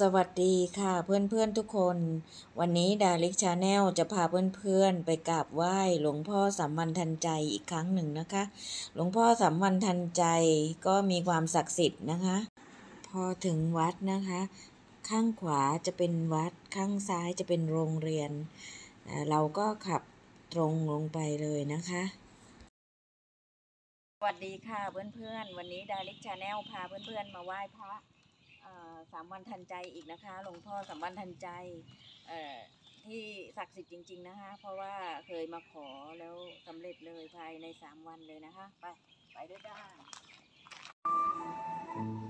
สวัสดีค่ะเพื่อนๆทุกคน วันนี้ดาริก Channel จะพาเพื่อนๆไปกราบไหว้หลวงพ่อสามวันทันใจอีกครั้งหนึ่งนะคะ หลวงพ่อสามวันทันใจก็มีความศักดิ์สิทธิ์นะคะ พอถึงวัดนะคะ ข้างขวาจะเป็นวัดข้างซ้ายจะเป็นโรงเรียน เราก็ขับตรงลงไปเลยนะคะสวัสดีค่ะเพื่อนๆ วันนี้ดาริก Channel พาเพื่อนๆมาไหว้พระ สามวันทันใจอีกนะคะหลวงพ่อสามวันทันใจที่ศักดิ์สิทธิ์จริง ๆนะคะ เพราะว่าเคยมาขอแล้วสำเร็จเลยภายในสามวันเลยนะคะ ไป ไปด้วยกัน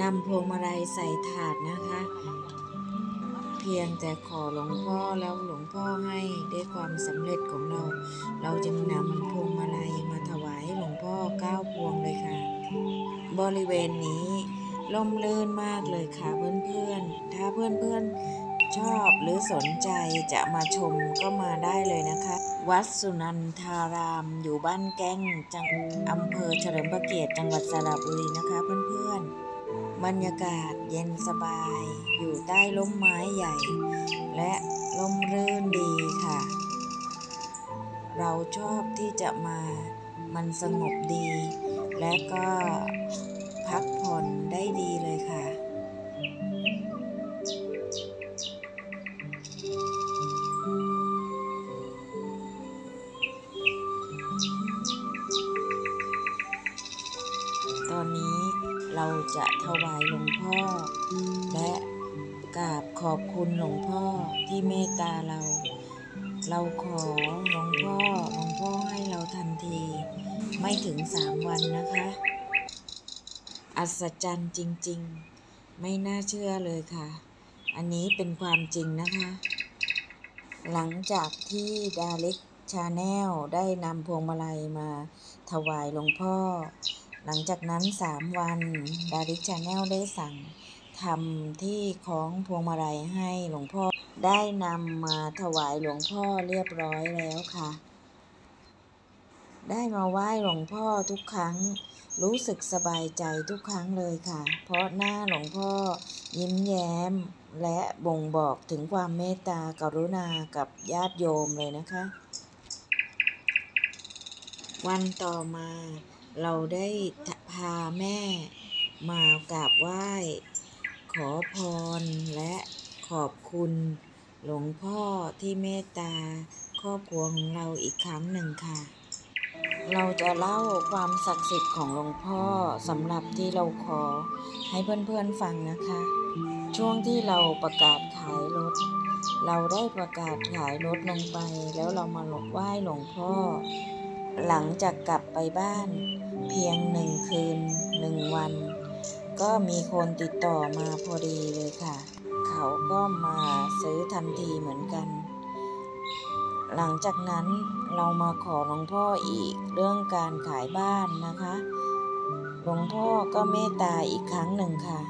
นำพวงมาลัยใส่ถาดนะคะ เพียงแต่ขอหลวงพ่อแล้วหลวงพ่อให้ได้ความสำเร็จของเรา เราจึงนำพวงมาลัยมาถวายให้หลวงพ่อเก้าพวงเลยค่ะ บริเวณนี้ล่มลื่นมากเลยค่ะเพื่อนๆ ถ้าเพื่อนๆชอบหรือสนใจจะมาชมก็มาได้เลยนะคะ วัดสุนันทาราม อยู่บ้านแก้งจังอำเภอเฉลิมพระเกียรติจังหวัดสระบุรีนะคะเพื่อนๆ บรรยากาศเย็นสบายอยู่ใต้ร่มไม้ใหญ่ และร่มรื่นดีค่ะ เราชอบที่จะมามันสงบดี และก็พักผ่อนได้ดีเลยค่ะตอนนี้ เราจะถวายหลวงพ่อ และกราบขอบคุณหลวงพ่อที่เมตตาเรา เราขอหลวงพ่อหลวงพ่อให้เราทันที ไม่ถึงสามวันนะคะ อัศจรรย์จริง ๆ ไม่น่าเชื่อเลยค่ะ อันนี้เป็นความจริงนะคะ หลังจากที่ดาเล็กชาแนลได้นำพวงมาลัยมาถวายหลวงพ่อ หลังจากนั้นสามวันดาริก Channel ได้สั่งทำที่คล้องพวงมาลัยให้หลวงพ่อได้นำมาถวายหลวงพ่อเรียบร้อยแล้วค่ะ ได้มาไหว้หลวงพ่อทุกครั้งรู้สึกสบายใจทุกครั้งเลยค่ะ เพราะหน้าหลวงพ่อยิ้มแย้ม และบ่งบอกถึงความเมตตากรุณากับญาติโยมเลยนะคะ วันต่อมา เราได้พาแม่มากราบไหว้ ขอพรและขอบคุณหลวงพ่อที่เมตตาครอบครัวของเราอีกครั้งหนึ่งค่ะ เราจะเล่าความศักดิ์สิทธิ์ของหลวงพ่อสำหรับที่เราขอให้เพื่อนๆฟังนะคะ ช่วงที่เราประกาศขายรถ เราได้ประกาศขายรถลงไป แล้วเรามาหลบไหว้หลวงพ่อ หลังจากกลับไปบ้าน เพียงหนึ่งคืนหนึ่งวัน ก็มีคนติดต่อมาพอดีเลยค่ะ เขาก็มาซื้อทันทีเหมือนกัน หลังจากนั้นเรามาขอหลวงพ่ออีกเรื่องการขายบ้านนะคะ หลวงพ่อก็เมตตาอีกครั้งหนึ่งค่ะ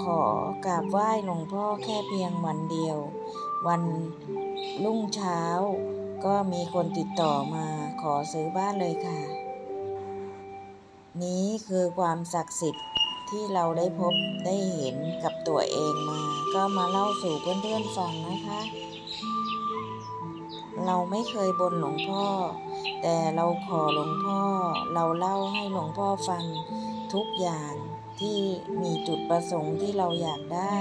ขอกราบไหว้หลวงพ่อแค่เพียงวันเดียว วันรุ่งเช้า ก็มีคนติดต่อมาขอซื้อบ้านเลยค่ะ นี้คือความศักดิ์สิทธิ์ที่เราได้พบได้เห็นกับตัวเองมา ก็มาเล่าสู่เพื่อนๆฟังนะคะ เราไม่เคยบนหลวงพ่อ แต่เราขอหลวงพ่อ เราเล่าให้หลวงพ่อฟังทุกอย่างที่มีจุดประสงค์ที่เราอยากได้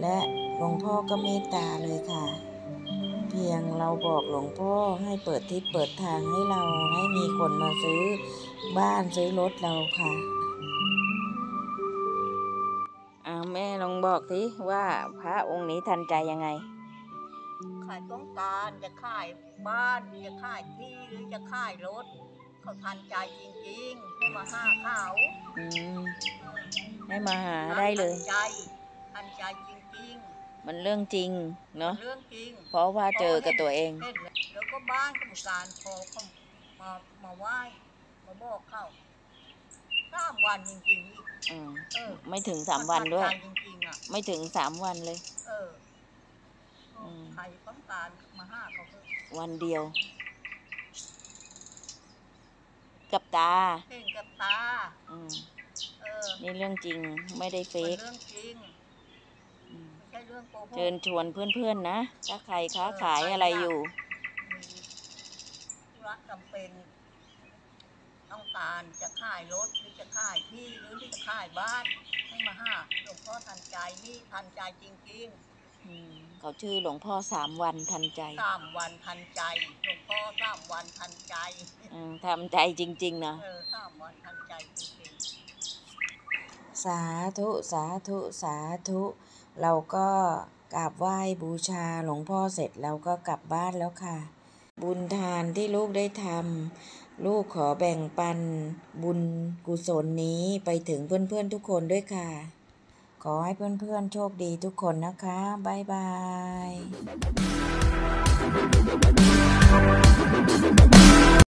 และหลวงพ่อก็เมตตาเลยค่ะ เพียงเราบอกหลวงพ่อให้เปิดทิศเปิดทางให้เราให้มีคนมาซื้อบ้านซื้อรถเราค่ะอาแม่ลองบอกสิว่าพระองค์นี้ทันใจยังไง ขายต้องการจะขายบ้านจะขายที่หรือจะขายรถ เขาทันใจจริงๆให้มาห้าเขาอืมให้มาหาได้เลย ทันใจทันใจจริง มันเรื่องจริงๆเนาะเรื่องจริงเพราะว่าเจอกับตัวเองเห็นแล้วก็บ้านก็เหมือนกันพอเขาพมามาไหว้มาบอกเขาสามวันจริงๆอีกอืมเออไม่ถึงสามวันด้วยทัใจจริงๆอะไม่ถึงสามวันเลย เอออืมใครต้องการมาห้าเขาเถอะวันเดียว กับตาเห็นกับตา อืมเออนี่เรื่องจริงไม่ได้เฟเป็นกเรื่องจริงอืมไม่ใช่ เรื่องโกหกเชิญชวนเพื่อนๆนะ ถ้าใครค้าเออขายใครอะไรอยากอยู่มีธุระจำเป็น ต้องการจะขายรถหรือจะขายที่หรือจะขายบ้านให้มาห้าหลวงพ่อทันใจนี่ทันใจจริงอืมเขาชื่อหลวงพ่อสามวันทันใจๆสามวันทันใจ หลวงพ่อสามวันทันใจอืมทำใจจริง ๆ นะเออสามวันทันใจจริงสาธุ สาธุ สาธุ เราก็กราบไหว้บูชาหลวงพ่อเสร็จเราก็กลับบ้านแล้วค่ะ บุญทานที่ลูกได้ทำลูกขอแบ่งปัน บุญกุศลนี้ไปถึงเพื่อนๆทุกคนด้วยค่ะ ขอให้เพื่อนๆโชคดีทุกคนนะคะบ๊ายบาย